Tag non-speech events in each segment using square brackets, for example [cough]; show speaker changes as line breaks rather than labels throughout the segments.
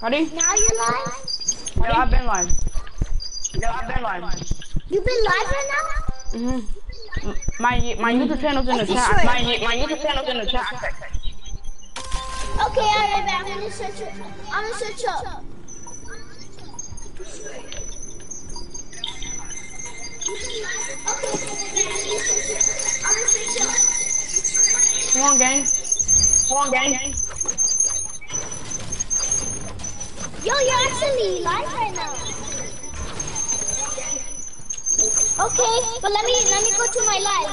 Ready?
Now you're live?
Yo, I've been live.
Yo, I've been live.
You've been live right now?
Mm-hmm. My my YouTube channel's in the chat.
My, my YouTube channel's in the chat.
Okay, alright. I'm gonna search up. I'm gonna search up. I'm gonna search up.
Come on, gang.
Come on, gang.
Yo, you're actually live right now. Okay, but let me let me go to my live.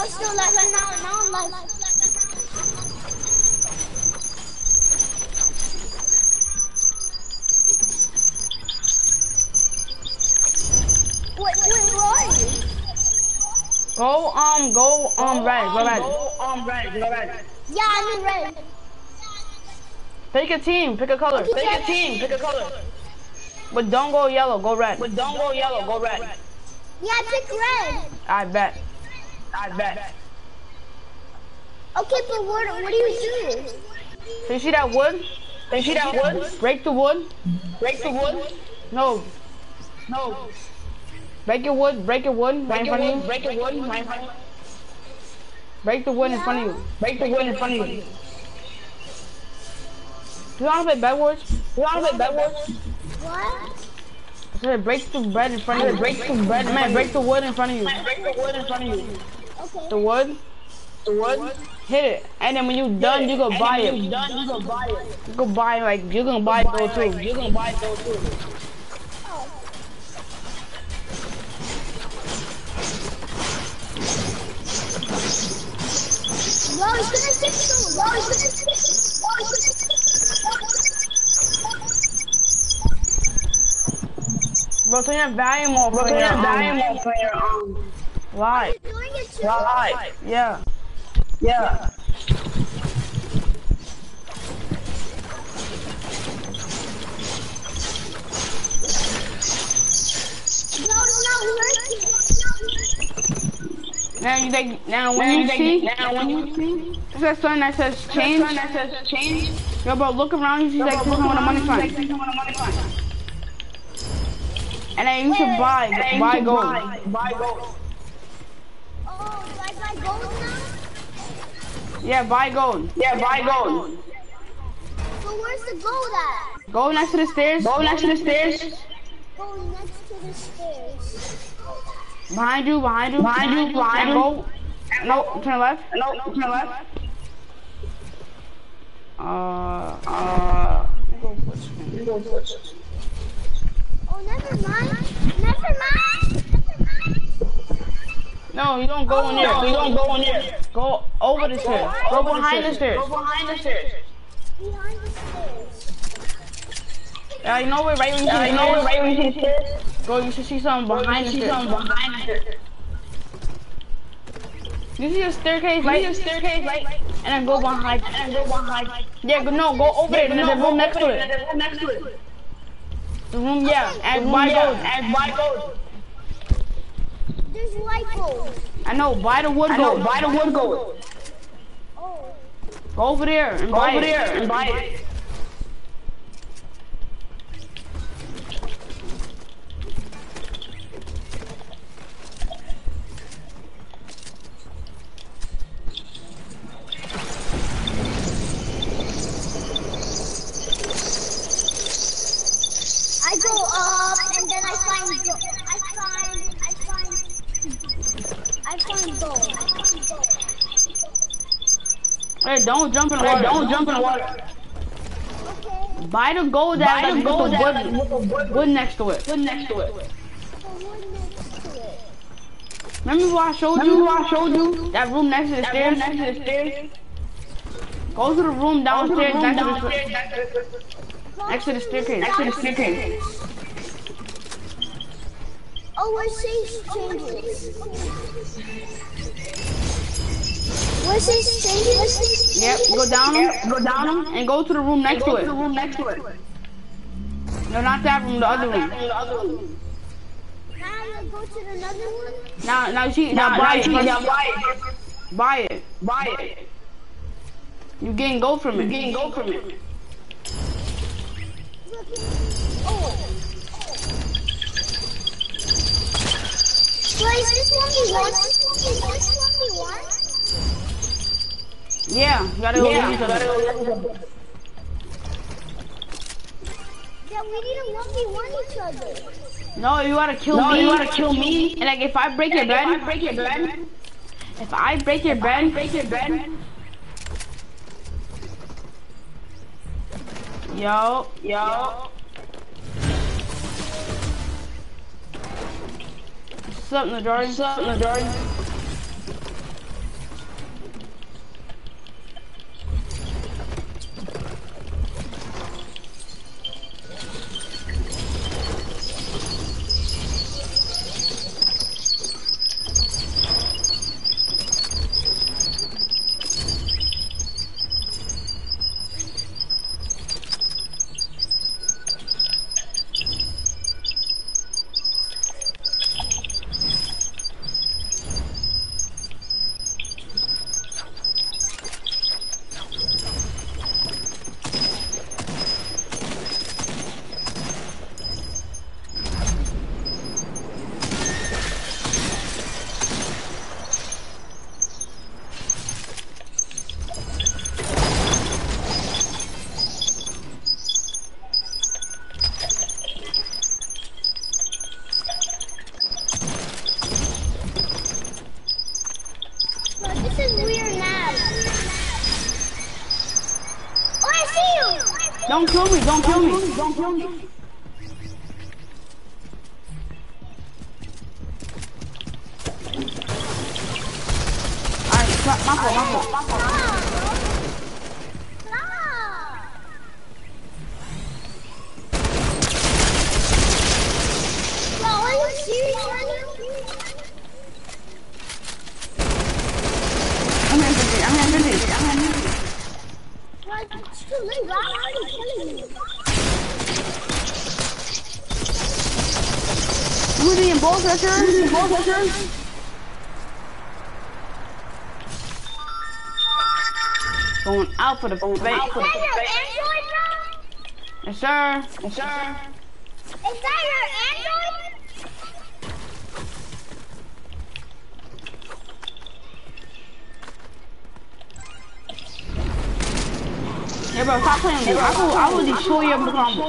It's still live right now. Now I'm live.
Go um go um red, go red.
Go on red, go red.
Yeah, I'm in red.
Pick a team, pick a color.
Pick a team, pick a color.
But don't go yellow, go red.
But don't go yellow, go red.
Yeah, I picked red.
I bet.
I bet.
Okay, but what, what do you do?
So you see that wood?
You see that wood?
Break the wood.
Break the wood?
No,
No.
Break your wood, break your wood right
Break
in
the
front of you.
break the wood right in front of you.
Break the wood in front of you.
Break the wood in front of you.
Do you wanna play bed wars?
You wanna play bed wars?
What?
I said break the bread in front of you.
Break the bread
Man, break the wood in front of you.
you. Break the wood in front of you.
Okay.
The wood,
The wood?
hit it, and then when you done, you go
And
buy
when
it.
you done, you go buy it.
You go buy like you're gonna buy those too.
You can buy those too.
Bro, turn your volume off.
Look
for
at
your,
that
um,
diamond for your.
Live.
to doing it too.
Right.
Yeah.
Yeah.
No, it's not working.
Now you like now when
Now
you
you
see
think- now when you see
it says something that says change.
change that says change,
Yo, bro, look around. You see like
look
someone with a money
around,
sign,
like someone a money sign.
and then you should buy
And then
buy gold.
Buy, buy gold.
Oh, do I buy gold now?
Yeah, buy gold.
Yeah, buy gold.
So where's the gold at?
Go next to the stairs.
Go next to the stairs.
Go next to the stairs.
Behind you, behind you,
Behind you, behind
and
you.
Go. No, turn left.
No, no, turn left.
Uh, uh.
Oh, never mind. Never mind.
No, you don't go in there.
No, you don't go in there.
Go over the stairs. Go behind the stairs.
Go behind the stairs.
Behind the stairs.
Yeah, you know where right when you see
Yeah,
the
you know
stairs?
right when you see stairs?
Go, you should see something behind the
see
stairs.
something behind the stairs.
You see a staircase,
Right?
right?
Your staircase, right?
And then go behind.
And go behind.
Yeah, no, go over there. There's a room next to it.
There's a room next to it.
The room, yeah. And
Room,
buy
yeah,
gold.
And buy gold.
There's white gold.
I know, buy the wood
I know,
gold.
buy the wood gold.
Oh.
Go over there and
Go
buy
over
it.
there and buy it.
Hey, don't jump in the
Hey,
water.
don't jump in the water.
Okay.
Buy the gold that
Buy the gold that
wood,
wood,
wood next to it.
wood next to it.
Wood next to it.
Remember what I showed
Remember
you?
what I showed you?
That room next to the
That
stairs?
next to the stairs?
Go to the room
Go to the
downstairs
room
next to the
downstairs next to the-
next to the staircase.
next to the staircase.
Oh, where safe changes. Where safe changes?
Yep, go down them
Go down them
and go to the room next
go
to
to the room next to it.
No, not that room, the other room.
Now you go to another one.
Now, now see, now buy it.
Now buy it.
Buy it.
Buy it.
You getting gold from it.
You getting gold from it.
Yeah, you gotta go
Yeah.
get each other.
Yeah, we need to one v one each other.
No, you gotta kill
No,
me.
you wanna kill me?
And like, if I break your
If I break your bed,
if I break your bed,
break your bed.
yo,
Yo.
What's up, Najari?
What's up, Najari?
Bro, this is weird now. Oh, I see you.
Don't kill me, don't kill me.
Don't kill me.
Alright, stop, my fault, my fault.
Stop. Stop. Bro, are you serious right now?
I'm here, Vintage, I'm here, Vintage, I'm here, Vintage.
Like, it's too late, bro. I'm already killing you.
Who's in ball pressure? Ball pressure? Going out for the face.
Is that your Android, bro?
Yes, sir.
Yes, sir.
Is that your Android?
Yeah, bro, stop playing with me. I will, I will destroy your combo.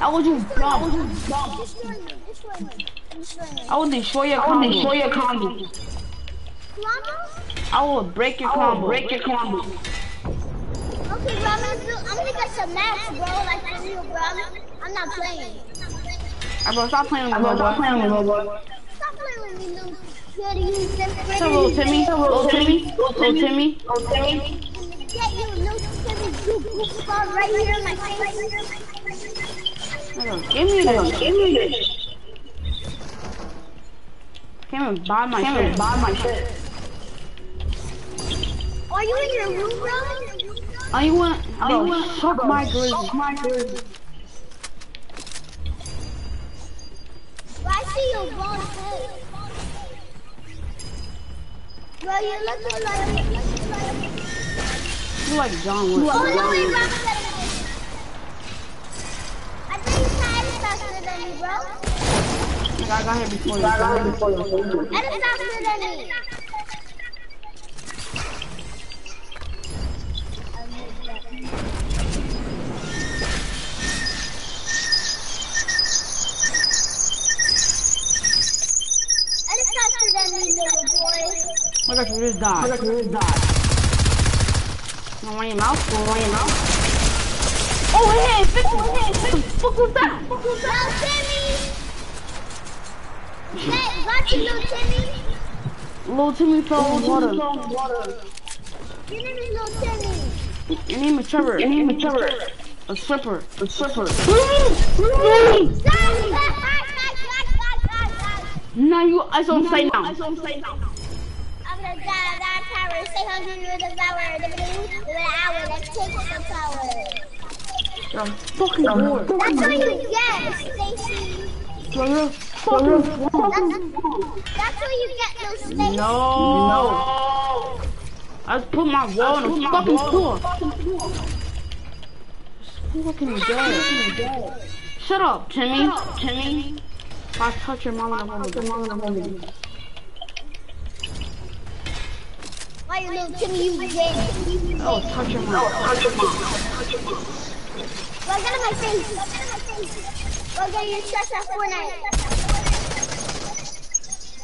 I will do bomb.
Destroy me. Destroy me.
I will destroy your
I will
combo.
destroy your combo.
Colombo?
I will break your
I will
combo.
break your combo.
Okay, bro, I'm gonna, do, I'm gonna get some max, bro. Like for real, bro. I'm, I'm not playing.
Alright, bro, stop playing with
I'm
me,
gonna stop
bro.
playing with me, boy.
Stop playing with me, little kitty.
What's up, little Timmy? Little Timmy? Little Timmy?
Little Timmy.
Get you, little kitty. You goofball right here in my face.
Nigga, Give me this.
Give me this.
Came and buy my
Came
shit.
and buy my shit.
Are you in your room, bro?
I want,
I
bro,
want
suck my glizzy.
Suck my glizzy.
Bro, I see your bald head. Bro, you look like...
You like John Wick.
Oh, no, wait. I think Ty is faster than me, bro.
I got here before you.
I got it before you.
That is faster than me. That is faster than me, little boy.
Look at you just
I
died.
got you die.
You want your mouth?
Go on your mouth.
Oh, it hit! Fix it! What the fuck was that?
Little Timmy! Got you, little Timmy?
Little Timmy fell in water.
Water.
Your name is little Timmy.
Your name is Trevor.
Your name is Trevor.
A stripper.
The stripper.
Stop!
Now you, I don't say now.
I'm gonna die, die, tower. Say hundred years of power. The blue, the hour. Let's take the power.
I'm fucking bored.
That's what you get, Stacy.
Bro, fucking bored.
That's what you get, no Stacy.
No. I just put my wall on the fucking floor. It's fucking dead. Shut up, Timmy. Timmy. If I touch your mom, I'm gonna your mom, I'm gonna
Why you little Timmy, you dead.
Oh, touch your mom. Touch your mom.
Go get in my face. Go get your chest at Fortnite.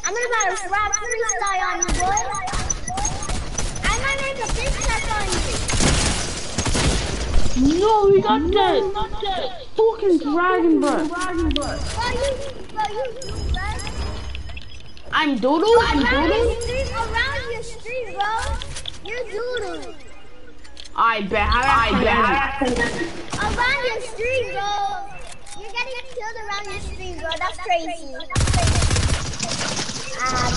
I'm gonna about to rap freestyle on you, boy. I'm gonna make a big check on you.
No, he got that. Fucking dragon, bro.
Bro, you, bro, you, bro.
I'm doodle. I'm
Around
doodle.
your street, around your street, bro. You're doodle.
I bet. I bet.
Around your street, bro. You're getting killed around your street, bro. That's crazy. Um, um,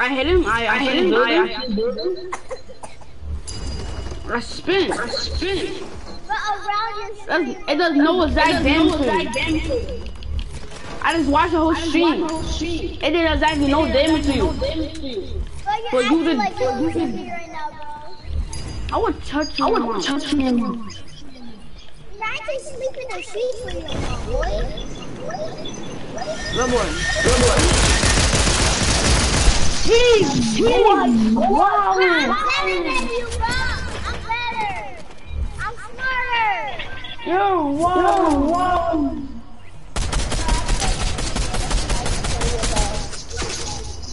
I hit him. I, I hit him. I, I, I spin. I spin.
but around your.
It does no exact damage to you. I just watched the whole stream. It did exactly no damage to you.
But
But
you're
you did-
like you're
but you
losing
did-
right now, bro.
I would touch you. I would touch you.
Man, I can sleep in the sheet for you, boy.
Good boy. Good boy. Jeez, jeez, wow.
I'm better than you, bro. I'm better. I'm smarter.
You're wow, wow.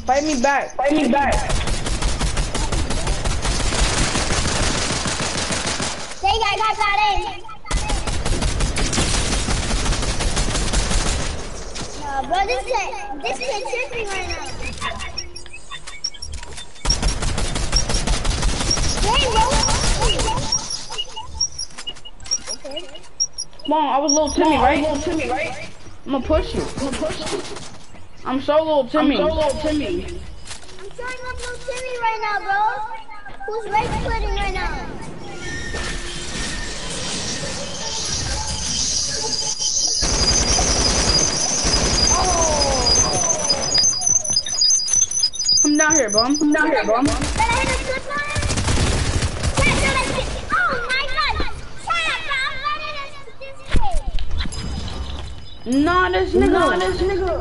Fight me back. Fight me back.
Say, I got that in. No, bro, this kid, this kid tripping right now. Hey, bro. Okay.
Come on, I was little Timmy, right? Little Timmy, right? I'm gonna push you. I'm gonna push you. I'm so little Timmy. I'm so little Timmy.
I'm showing up no Timmy right now, bro. Who's race splitting right now?
Come down here, bum. Come down here, bum.
Did I hit a good one? Yeah, did I hit? Oh my god! Shut up, bro. I'm better than this kid.
Nah, this nigga. Nah, this nigga.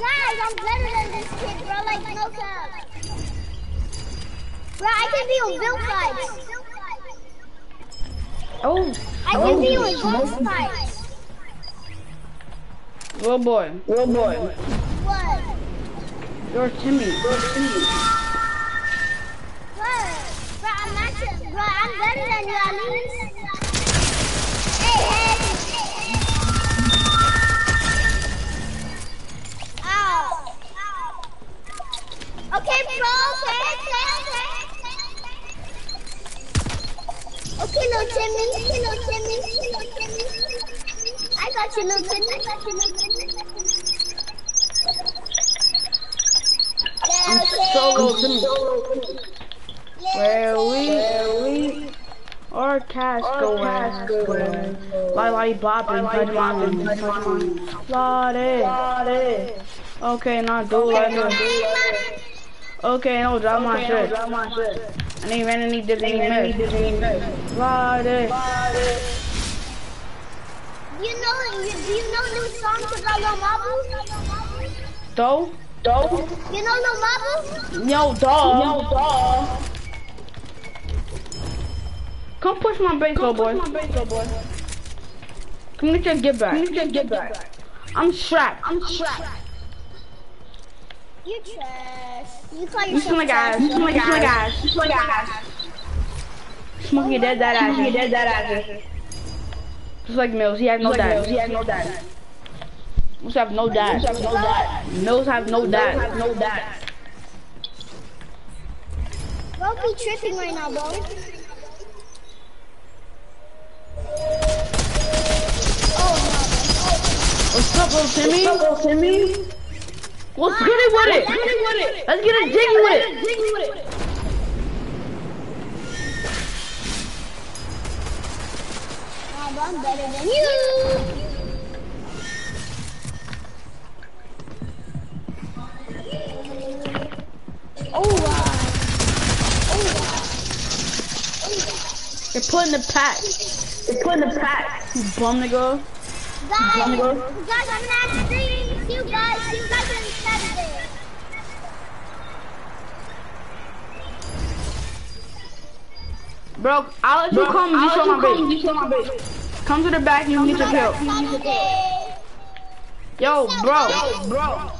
Guys, I'm better than this kid, bro. Like, no cap. Bro, I can be on build fights.
Oh,
I can be on oh. build fights.
Little boy. Little boy.
What?
You're Timmy. You're Timmy.
What? Bro, I'm not bro, I'm better than you at least. Hey, hey. Ow. Okay, bro, okay, okay, okay. Okay, little Timmy, okay, little Timmy, okay, little Timmy.
I'm so little Timmy.
Yeah,
Where we, our cash going, lie lie bopping, touch mine, touch mine, Lottie. Okay, now do it. Okay, no, drop my shit. I need randomly Disney miss. Lottie.
You know, you, do you know new songs about Lil Mabu?
Do? Do?
You know Lil Mabu?
Yo, dog. Yo, dog. Come push my base, little boy. Come get your get back. Come get your get back. I'm strapped. I'm strapped.
You trash. You call
You
yourself
smell like ass. You smell like ass. You smell like ass. You smell like ass. Smokey dead that ass. He dead that ass. Just like Mills, he has no dad. He has no dad. Mills have no dad. Mills have no dad. No dad.
Bro, be tripping right now, bro.
up, little Timmy? What's up, little Timmy? Let's get it with it. Let's get it jiggy with it.
I'm better than you. Oh, wow.
You're putting the pack. You're putting the pack. You bum nigga.
Guys, guys, I'm gonna have to see you guys. See you guys on Saturday.
Bro, I'll let you come. You show my base. Come to the back. You need to kill.
Saturday.
Yo, bro. Bro.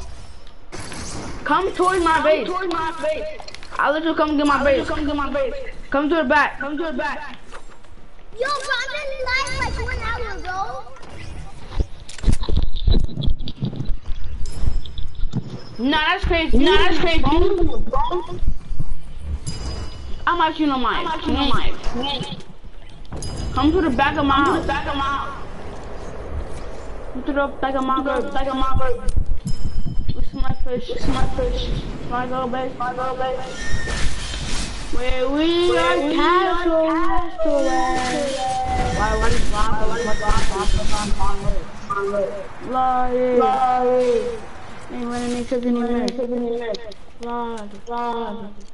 Come towards my base. I'll let you come get my base. Come get my base. Come to the back. Come to the back.
Yo, bro, I just live like one hour ago.
Nah, that's crazy. Nah, that's crazy. I'm actually no mic. Come to the back of my house. Come to the Back of my house. Come to the back of my bird. Back of my bird. This is my fish. This is my fish. My girl base. My girl base. Where we are castle. Why, what is wrong? What is wrong? Lie. Ain't running me cooking in there. Lie. Lie. Not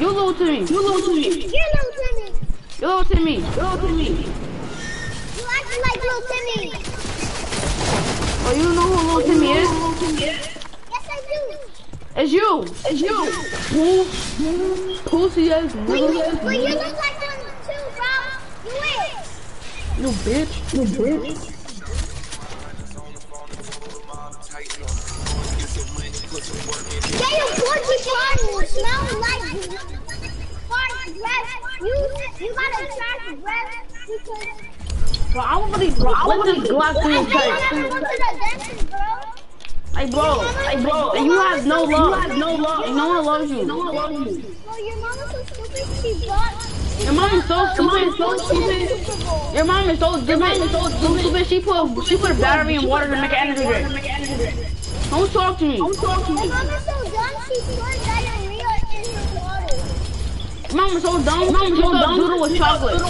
You little
to me. You little to me.
You're little Timmy.
You little to me. You little to me.
You acting like little Timmy.
Oh, you know who little Timmy is?
Yes, I do.
It's you. It's you. Poo. Pussy ass
But you, but you look like one too, bro. You is.
You bitch. You bitch.
Yeah, your porky farm smell like fart breath. You, you got a trash breath because
Bro, I want. Bro, I want these Glock
I
in your
never go to
face.
the dentist, bro.
Like, bro. And you have no love. You have no love. And no one loves you. No one loves you.
Well, your mama's so stupid. She bought.
Your mom is so stupid. So stupid. Your mom is so stupid. So stupid. She put she put a battery in water to make an energy drink. Don't talk to me. Don't talk to
My
me.
mama's so dumb. In.
Mom is so dumb. Mom is so dumb. Doodle with chocolate.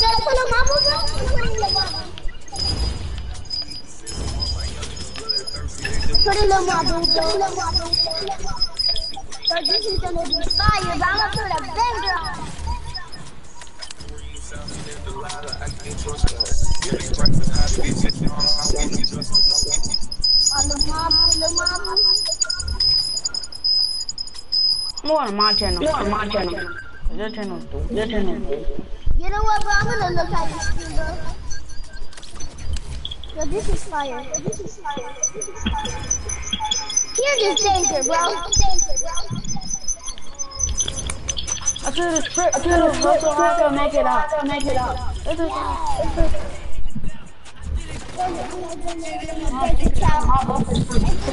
I put a mama, bro? I'm the mama. Put in mama, put in the mama. So this is gonna be fire, but I'm gonna put a banger on. On the mama.
Go on my channel. Go on my channel. Your channel, dude. Your channel, dude.
You know what, bro? I'm gonna look at this. Yo, this is fire. This is fire. This is just danger, bro.
I could have script. I could have script so I could make it out. Make it out. If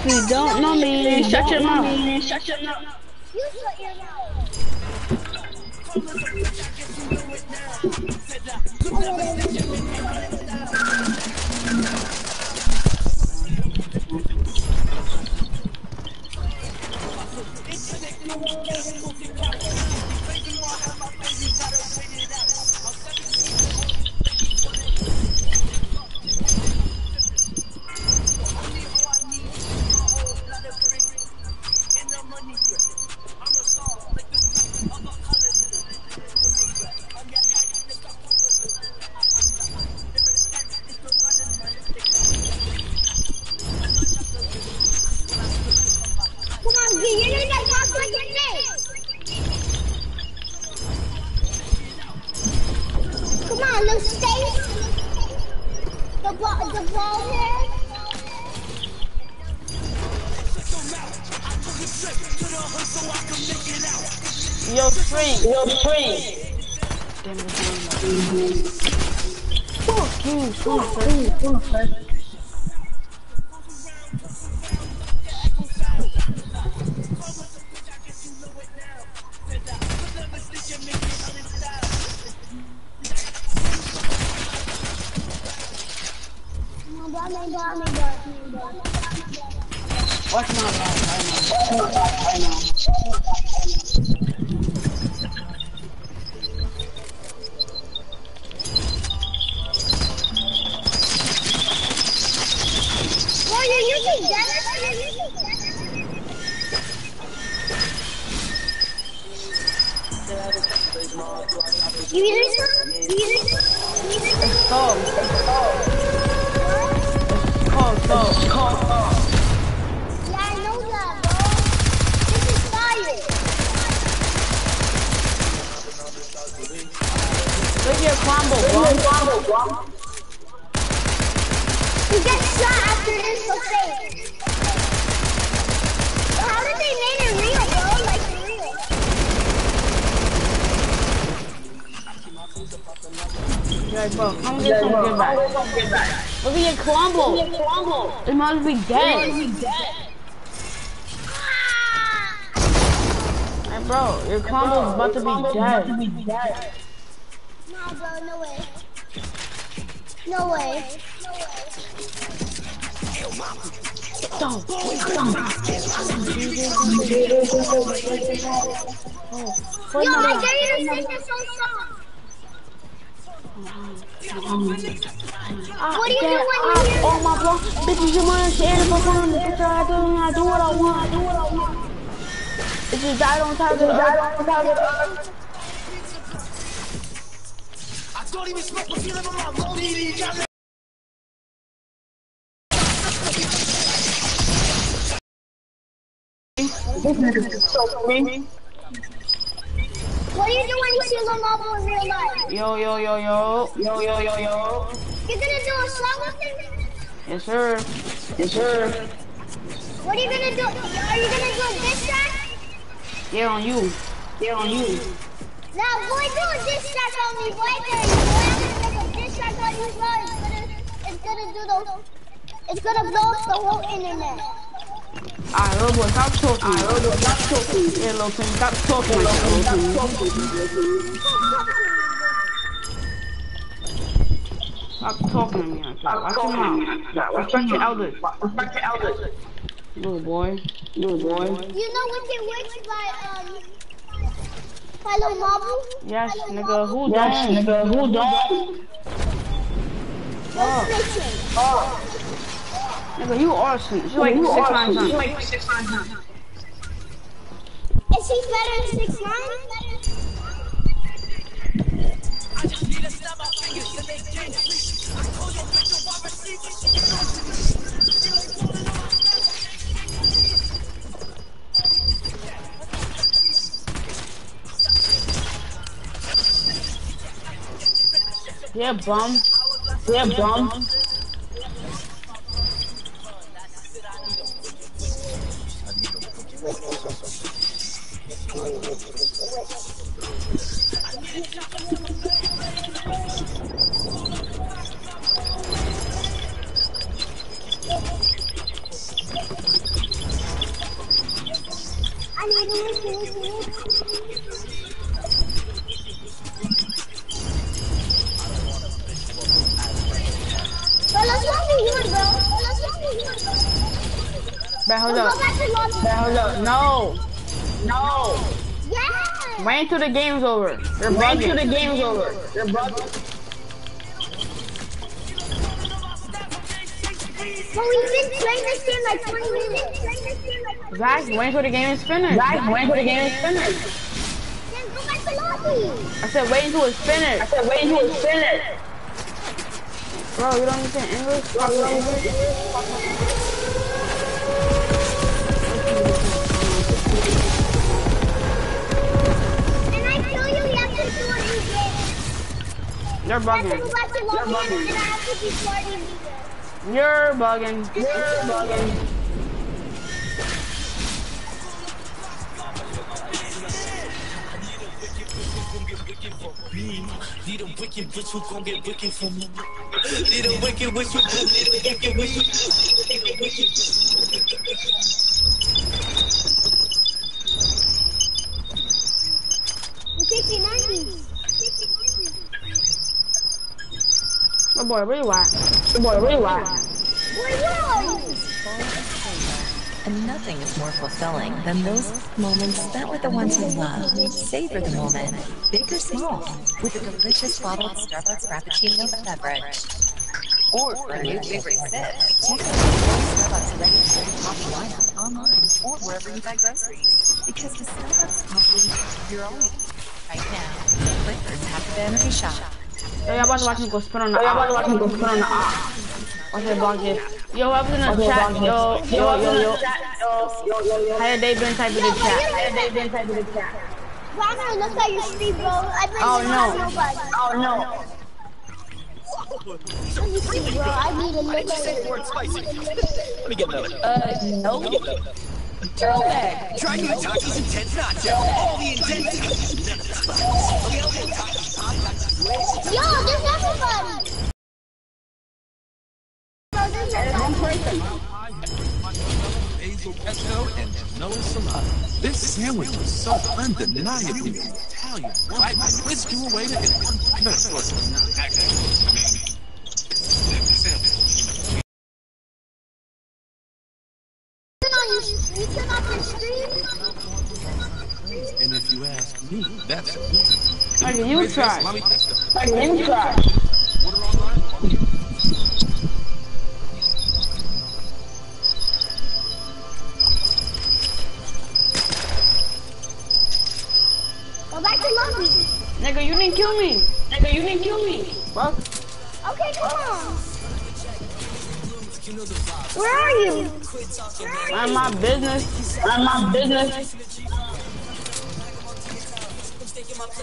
you don't know me, shut your mouth. Shut your mouth.
You shut your mouth.
Watch my life right now.
Bro, you're using Dennis? You're using Dennis? You using some? You? You?
Stop.
Bro. You get shot after this for fake. How did they make it real, bro? Like for real.
You're like, bro, come get some good back. Look at your combo. It must be dead. Hey, bro, your combo's about to be dead.
No way.
Stop.
Yo, I dare you to sing this whole song. What do you do when you hear
Oh my bro, bitches, you wanna share the? Bitch, I do, I do what I want. I do what I want. Bitches, I don't talk to I don't talk to
I don't even smoke a feeling on my road.
What do you do when you see Lil Marble in real life?
Yo, yo, yo, yo. Yo, yo, yo, yo.
You're gonna do a song with him?
Yes, sir. Yes, sir.
What are you gonna do? Are you gonna do a diss track?
Yeah, on you. Yeah, on you.
Now, boy, do a diss track on me, boy. Cause boy, I'm gonna make a diss track on you, bro. It's gonna, it's gonna do the, it's gonna blow up the whole internet.
Alright, little boy, stop talking. Alright, little boy, stop talking. Yeah, little thing, stop talking that, little thing. Stop talking to me like that. Watch your mouth. Respect your elders. Respect your elders. Little boy. Little boy.
You know Wicked Witch by, um, by Lil Marble?
Yes, nigga, who yes, nigga, who don't?
Go oh. snitching.
Nigga, you are sweet. You like six nine times. You like six nine times.
Is he better than six nine?
Yeah, bum. Yeah, bum. Over. You're
Wait
bugging.
till the game's over. You're bugging.
But we've been playing this game like 20 minutes. Playing this game like 20
Zach, wait until the game is finished.
Guys, wait till the game is finished.
Then go back to lobby.
I said wait until it's finished.
I said, wait until it's finished.
Bro, you don't understand English? Fuck English.
And I tell you, you have to to be 40 meters.
You're bugging. You're bugging.
Need a wicked bitch who gon' get wicked for me. Need a wicked bitch who gon' get wicked with.
You take your 90s.
My boy, really why? My boy, really why?
Where are you?
And nothing is more fulfilling than those moments spent with the ones you love. Savor the moment, big or small, with a delicious bottled Starbucks Frappuccino beverage. Or for a new favorite sip, check out the Starbucks Ready to coffee lineup online or wherever you buy groceries. Because the Starbucks coffee, you're all right now. Clickers have the vanity shop.
Yo, y'all about to watch me go spin on the Yo, y'all about to watch me go spin on the op. Watch that block it. Yo, whoever's in the chat, yo, yo, yo, yo. How your day been type in the chat? How your day been type in the chat?
Bro, I'm gonna look at your street, bro. I bet
Oh,
you
no.
have nobody.
Oh, no.
Let me see, bro. I need to look at
Say word. Let me get that.
Uh, no. Throwback.
Try new Takis intense nacho. All the intensity. Okay, okay, Takis.
Yo, there's everybody. Bro, there's everybody.
basil pesto and salami. This sandwich was so undeniably Italian. I, I whisked you away to get no, of course, actually, I mean, sandwich.
You turn on your, you turn off your stream?
And if you ask me, that's it.
Like, you try.
Salami pesto.
Like, you try.
Go back to lobby.
Nigga, you didn't kill me. Nigga, you didn't kill me. Fuck.
Okay, come on. Where are you?
Mind my business. Mind my business. I'm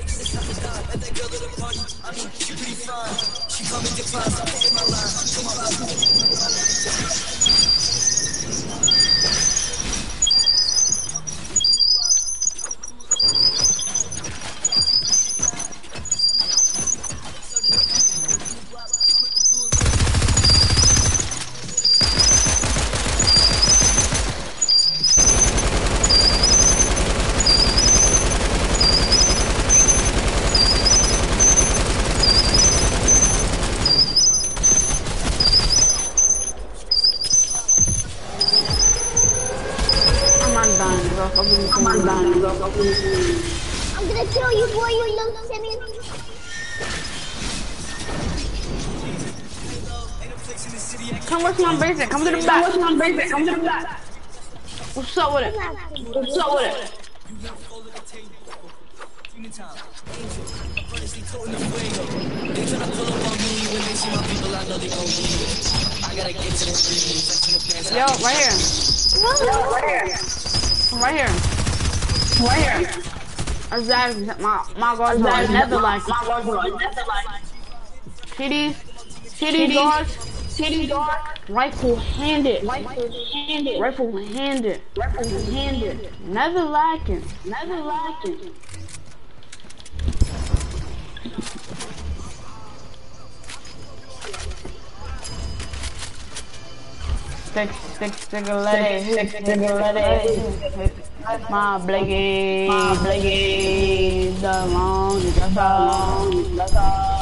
back. Come with my basement. Come to back. What's up with it? What's up with it? Yo, right here. Yo, right here. Right here. Right here. Exactly. My my guard's like Netherlands. My guard's like. See these? See these guards? These guards? Rifle handed. Rifle handed. Rifle handed. Rifle handed. Never lacking. Never lacking. Stick, stick, stick, let it, stick, stick, let it. My blinky, my blinky, the long, the long, the long.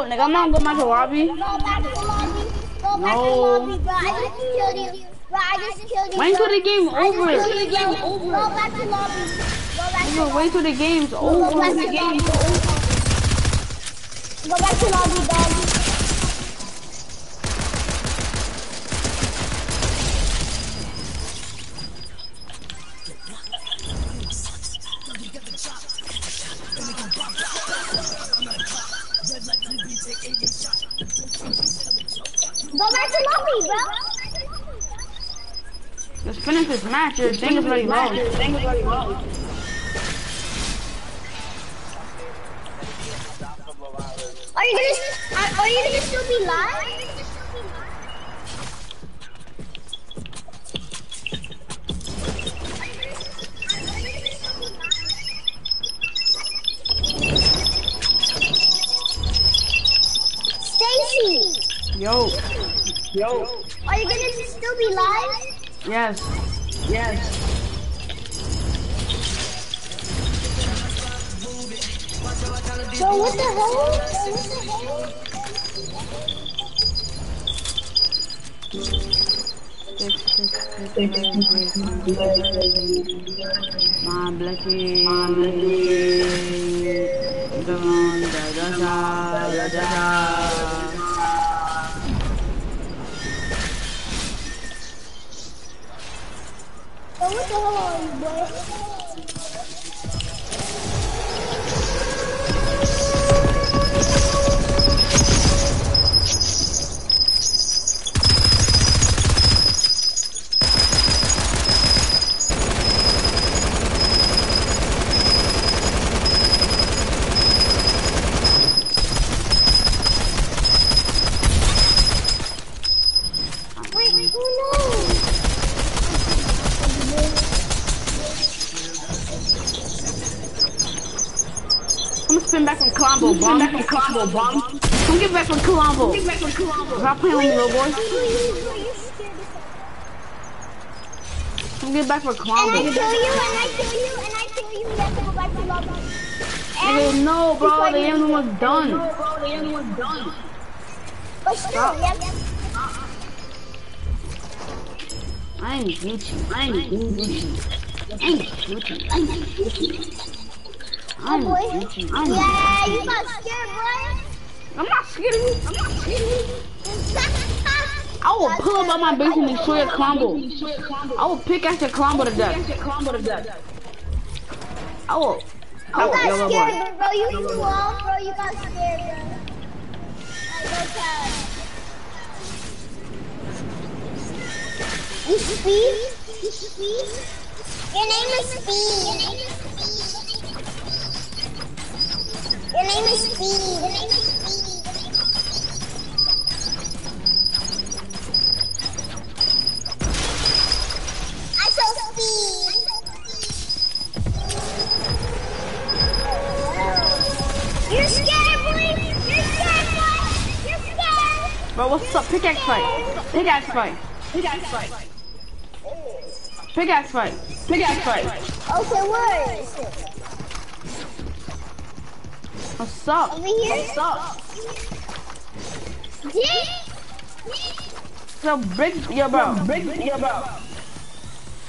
Nigga, I'm not going back to lobby.
Go back to lobby. Go back
No.
to lobby, bro. I just killed you. Bro, I just killed you.
Wait till the game
I just
over.
killed you, bro. Go back to lobby. Go back to lobby.
wait till the game's over.
Go back to lobby, dog.
Match. Your thing is already low.
Are you gonna are you gonna still be live? Stacy,
Yo,
Yo,
are you gonna still be live?
yes.
Yes.
So what the hell? The?
My blessing, my blessing. Da, da, da, da,
what the hell are you, boy?
Playing with me, little boy. Come get back with
And I kill you, and I kill you, and I kill you, you have to go back to lobby.
Nigga, no, bro, the end was done.
But still, you have.
I ain't Gucci. I ain't Gucci. I ain't Gucci. I ain't Gucci. I'm. Gucci. I'm
Yeah, you got scared, boy.
I'm not scared. I'm not scared of you. I will pull up on my base and destroy your combo. I will pick pickaxe your combo to death. I will. I will. Yo,
got scared, bro. You flew off, bro. You got scared, bro. You speed? You speed? Your name is Speed. Your name is Speed. Your name is Speed. You're scared, boy. You're scared, boy. You're scared.
Bro, what's up? Pickaxe fight. Pickaxe fight. Pickaxe fight. Pickaxe fight. Pickaxe fight.
Okay, it?
What's up?
Over here? What's up? Dick?
So brick, yo, bro. Brick, yo, bro.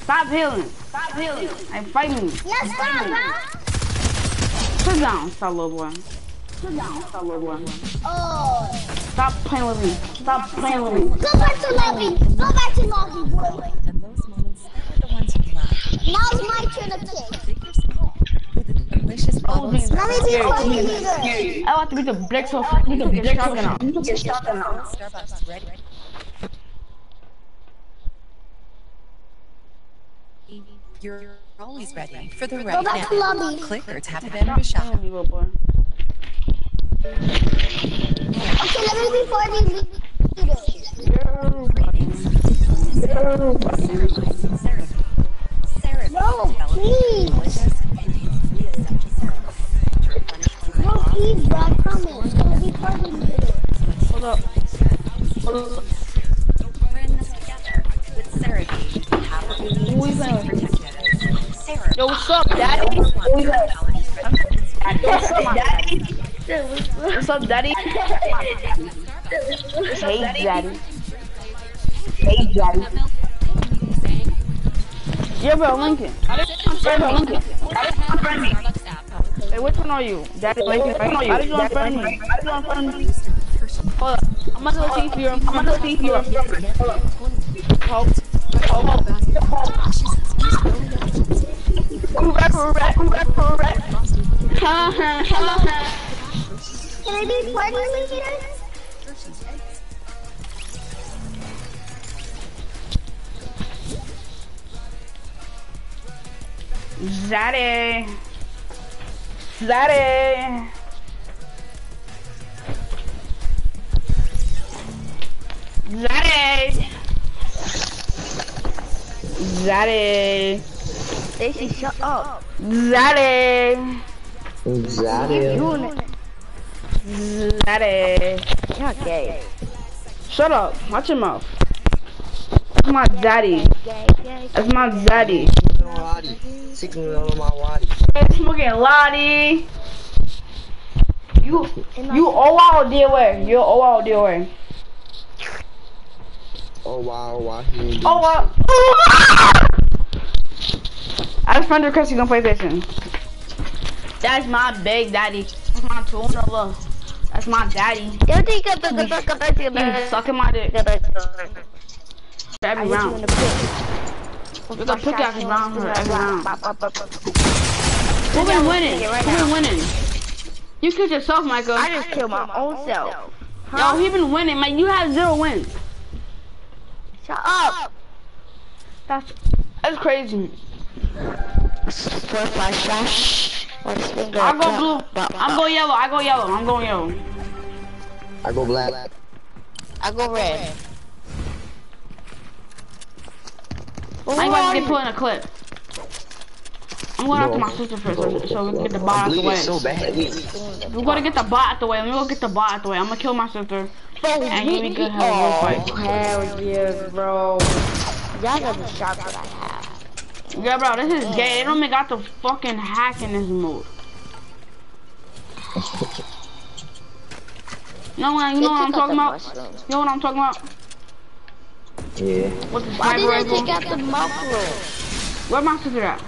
Stop healing. Stop healing. Like fight me.
Yeah, stop, bro.
Sit down, stop little boy. Sit down, stop little boy.
Oh.
Stop playing with me. Stop playing with me.
Go back to lobby. Go back to lobby, boy.
And those moments that the ones you loved.
Now it's my turn to kick.
Big or small. With a delicious bottle of
being
Let me be
Scary.
fucking leader.
I want to beat the bricks off. You can get shotgun out.
Starbucks ready. You're always ready for the
Go
right
back to
now.
lobby.
Click or tap it in to shop.
playing with me, little boy.
Okay, let me be fucking leader.
Sarah,
No, please. No, please, bro. I promise. Let me be fucking leader.
Hold up.
We're in this together
Yo, what's up, daddy?
number one allergies.
What's up, daddy? What's up, daddy? Hey, daddy. Hey, daddy. Yeah, bro, Lincoln. Yeah, bro, Lincoln. Hey, which one are you? Daddy Lincoln, right? How did you unfriend me? How did you unfriend me? Hold up. I'm gonna go see if you're. I'm gonna go see if you're. Hold. Hold up.
Can I be part of the leader?
Zaddy. Zaddy. Zaddy. Zaddy.
Stacy, shut up.
Zaddy.
Zaddy.
Doing.
Zaddy.
You're not gay.
Shut up. Watch your mouth. That's my daddy.
Gay, gay.
That's my daddy.
Six million on my wadi.
Hey, smoking Lottie. You, you all out the way. You all out the way.
Oh wow, wow.
Oh, wow. [laughs] I just found request you gonna PlayStation. That's my big daddy. That's my tuna love. That's my daddy.
Don't think of the fuck about you,
You sucking my dick every round. You got pickaxe around her every round. Who been winning? Who been winning? You killed yourself, Michael.
I just killed my own self.
Yo, he been winning, man. You have zero wins.
Shut up.
That's that's crazy.
Four.
I go blue. I'm going yellow. I go yellow. I'm going yellow.
I go black.
I go red.
I'm about to get put in a clip. I'm going after my sister first, so, so we can get the bot out the way.
so bad.
We're gonna get the bot out the way. Let me go get the bot out the way. I'm gonna kill my sister. And you we could have a real fight.
Hell yeah, bro. Y'all got the shots that I have.
Yeah, bro, this is gay. They don't make out the fucking hack in this mode. You know what, you know what I'm talking about? You know what I'm talking about?
Yeah.
With the
Why
sniper
did I
rifle.
take out the muffler?
Where my sister at?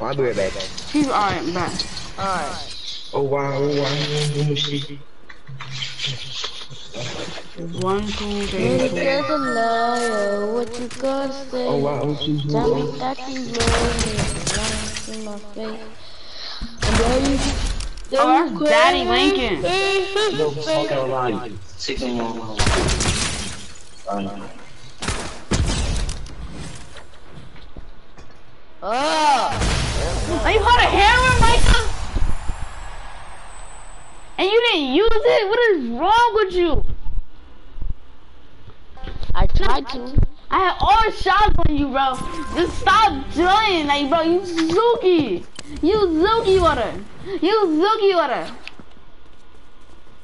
I'll be right back.
She's alright, back.
Alright.
Oh wow, oh wow. oh, shit.
One, two, three,
It
four.
doesn't matter what you gotta say.
Oh wow, oh she's
Tell me that you love me. in my face. And then you-
Oh, that's Daddy Lincoln.
No fucking around. Six and one.
Oh,
Are you had oh. a hammer, Micah? And you didn't use it? What is wrong with you?
I tried to.
I had all shots on you, bro. Just stop doing like, bro. You Zuki. You Zuki water. You Zuki water.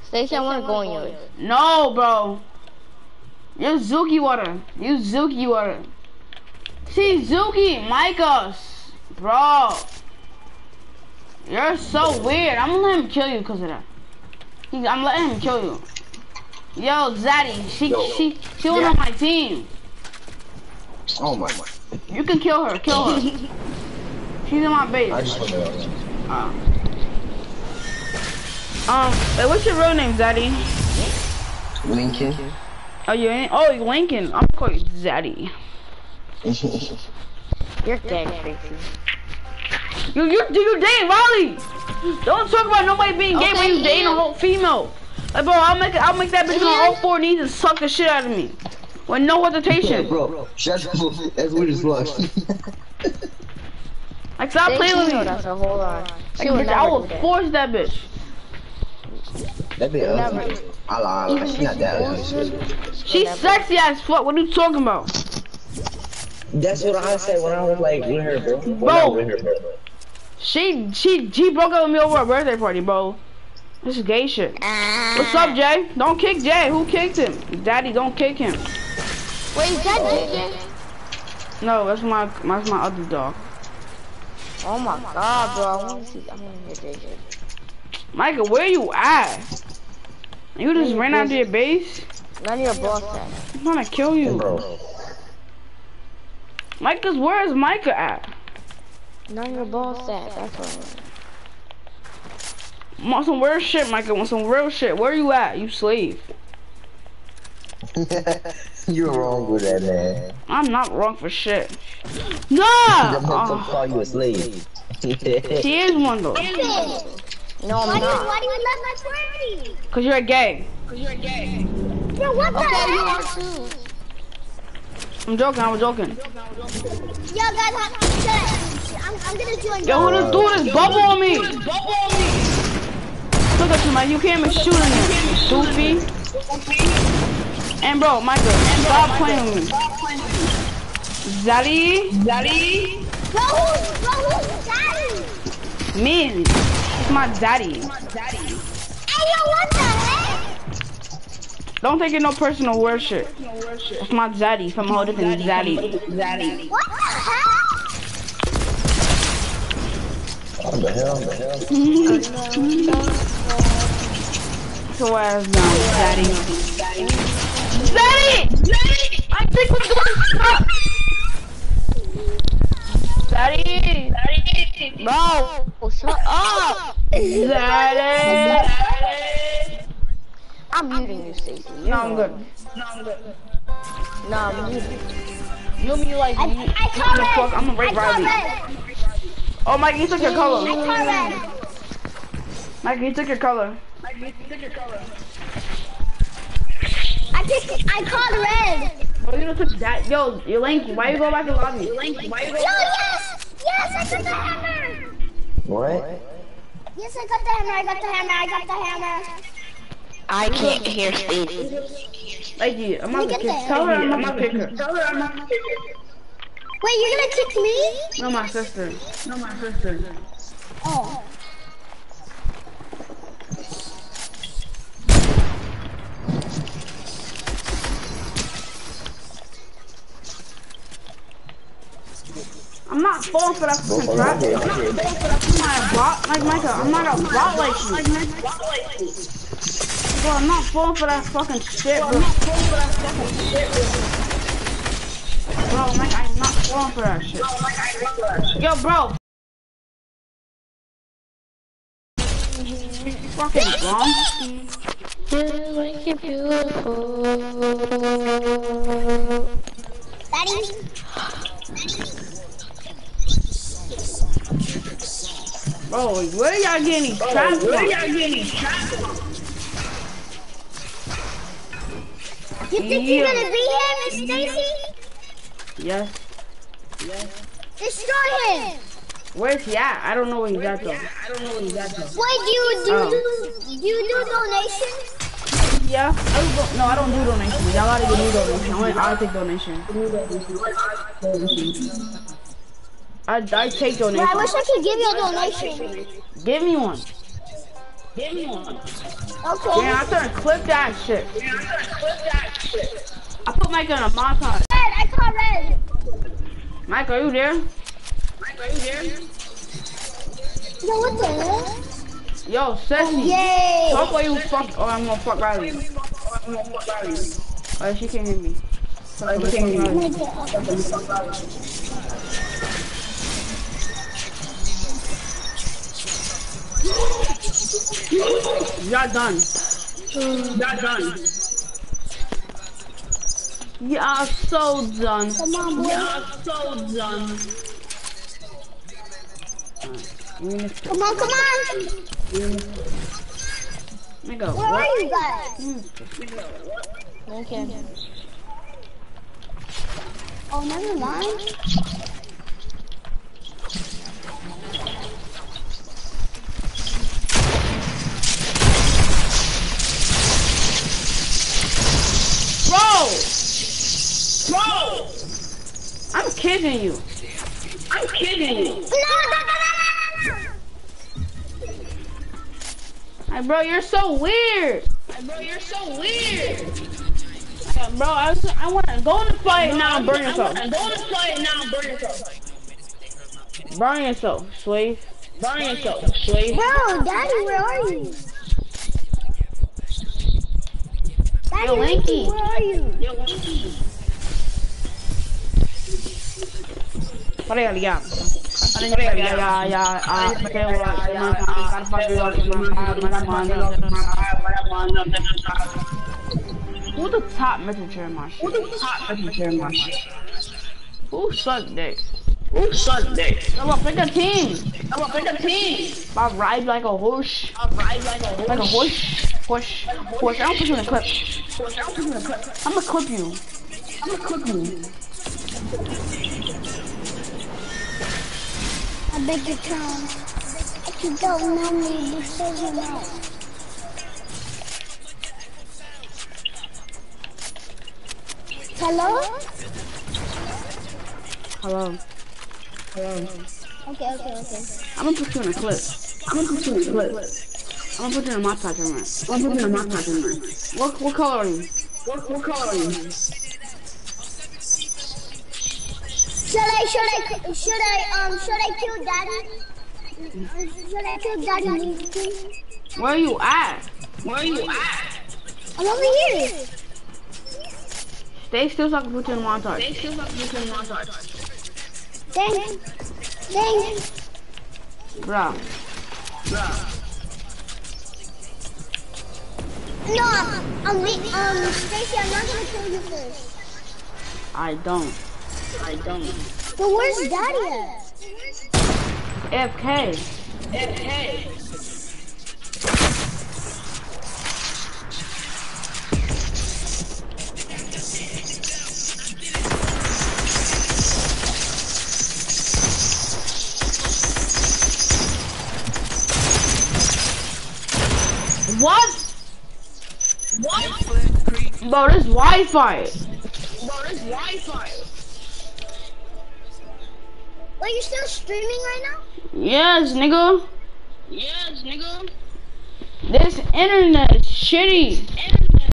Stacey, I wanna go on yours.
No, bro. You're Zuki water. You Zuki water. See, Zuki, Micah. Bro. You're so weird. I'm gonna let him kill you because of that. He, I'm letting him kill you. Yo, Zaddy, she, she, she was on my team.
Oh my.
God You can kill her, kill her. [laughs] She's in my base.
I just want to.
Uh. Um, wait, what's your real name, Zaddy?
Lincoln.
Oh, you ain't? Oh, you Lincoln. I'm gonna you Zaddy. [laughs]
You're dead, Stacey.
You, you, you dating Riley. Don't talk about nobody being gay when you
Okay,
dating a whole female. Like, bro, I'll make, I'll make that bitch on all four knees and suck the shit out of me. With no hesitation.
bro, shut up. That's weird as fuck.
Like, stop playing with me.
No, that's a whole lot.
Like, bitch, I
never
will
that.
force that bitch.
that be
Never.
ugly. I lie, I lie. She not that ugly.
She's sexy as fuck. What are you talking about?
That's what I said when I was like with her, bro. When
Bro.
I was with her, bro.
She, she, she broke up with me over a birthday party, bro. This is gay shit. What's up, Jay? Don't kick Jay. Who kicked him? Daddy, don't kick him.
Wait, is that JJ?
No, that's my, that's my other dog.
Oh my god, bro. I wanna see. I wanna hear JJ.
Micah, where you at? You just ran out of your base?
None of your boss at.
I'm gonna kill you.
Bro.
Micah's, where is Micah at?
None of your ball sack. That's all.
Want some real shit, Micah. Want some real shit. Where you at, you slave? [laughs]
You're wrong with that, man.
I'm not wrong for shit.
Them
Nah!
hoes
Oh,
don't call you a slave.
she is one though.
No, I'm
do you,
not.
why do you love my pretty?
Cause you're a gay.
Yeah, what the
Okay, you are too.
I'm joking, I was joking.
Yo, guys, I'm, I'm, I'm gonna join
Yo, who this dude is bubble on me? Look at you, man. You can't even shoot him. Goofy. And bro, Micah, stop playing with me. Zaddy? Zaddy?
Bro, who's, bro, who's daddy?
Me. It's my daddy.
Hey, yo, what the heck?
Don't take it no personal word shit. That's my zaddy from a whole different zaddy. Zaddy.
What the heck?
What the hell? The hell?
So ass down, zaddy. Zaddy! Zaddy! I think we're going stop. Zaddy! Zaddy! Bro!
Oh, shut up.
Zaddy!
I'm muting you, Stacy. You
No, I'm good.
Nah, I'm muting. You mean like
I,
you?
I red.
I'm gonna rape Riley.
Red.
Oh, Mike, you took your color.
I
color.
call red.
Mike, you took your color.
I picked, I called red.
Oh, you don't took that. Yo, you're lanky. Why you go back to lobby? You're. Why you
Yo, yes! Yes, I got the hammer!
What?
Yes, I got the hammer, I got the hammer, I got the hammer.
I can't hear Stacy.
Lanky, I'm not
Look
gonna
at
kick.
that.
Tell her I'm not gonna kick her.
Wait, you're gonna kick me?
No, my sister. No, my sister.
Oh.
I'm not falling for that fucking trap. I'm not falling for that. I'm not a bot like Micah. I'm not a bot like you. Bro, I'm not falling for that fucking shit, bro. Bro, Mike, I'm not falling for that shit. Yo, bro. Fucking wrong.
You make it beautiful.
Daddy?
Bro, where y'all getting these traps from?
You think
Yeah.
you're gonna be here, Miss Stacy?
Yes.
Destroy him!
Where's he at? I don't know where he's at though. I don't know where he's at though.
Wait, do you do,
Oh.
do you do donations?
Yeah. I don't go, no, I don't do donations. Y'all gotta give me donations. I want- I'll take donations. I, I take
Well, I wish I could give you a donation.
Give me one. Give me one.
Okay.
Yeah, I'm gonna clip that shit. I put Mike in a montage.
Red, I call red.
Mike, are you there?
Yo, what the hell?
Yo, Ceci.
Oh, yay!
Talk while you fuck. Oh, I'm gonna fuck Riley. Oh, she can't hear me. Oh, she can't hear me. Y'all done. Y'all done. Y'all so done.
Come on, boy.
Y'all so done.
Come on, come on.
Nigga,
Where
what?
are you guys?
Okay.
Oh, never mind.
Bro! Bro! I'm kidding you. I'm kidding you.
No, no, no, no, no, no.
Like, bro, you're so weird. Like, bro, you're so weird. Like, bro, I, was, I want to go in the fight now and burn yourself. I Go in the fight now and burn yourself. Burn yourself, slave. Burn yourself, slave.
Bro, Daddy, where are you? Daddy,
Yo, Linky.
where are you?
Para ligar. Para ligar, ya, ya, ya. Ah, porque eu cara fazer Who the top messenger in my shit? Who the top messenger in my shit? Who sucked dick?
Who sucked dick?
Come on, pick a team.
Come on, pick a team.
I ride like a horse.
I'll ride like a
Like a horse. Horse. Horse. I don't put you in a clip.
horse. I'll put you in a clip.
I'm gonna clip you.
I'm gonna clip you.
Beg your turn. If you don't know me, you say you know. Hello?
Hello.
Okay, okay, okay.
I'm gonna put you in a clip.
I'm gonna put you in a clip.
I'm gonna put you in a my pattern.
I'm gonna put you in a my pocket.
What what color are you?
What, what color are you?
Should I, should I, should I, um, should I kill daddy? Should I kill daddy?
Where are you at?
Where are you at?
I'm over here.
Stay still so I can put you in montage.
They still have you in my heart.
Dang. Dang.
Bruh.
No, I'm, the- um, Stacy, I'm not gonna kill you first.
I don't.
I don't.
But where's daddy at?
FK. What?
what?
Bro, this Wi-Fi.
Bro, this Wi-Fi.
Wait, you're still streaming right now?
Yes, nigga.
Yes, nigga.
This internet is shitty.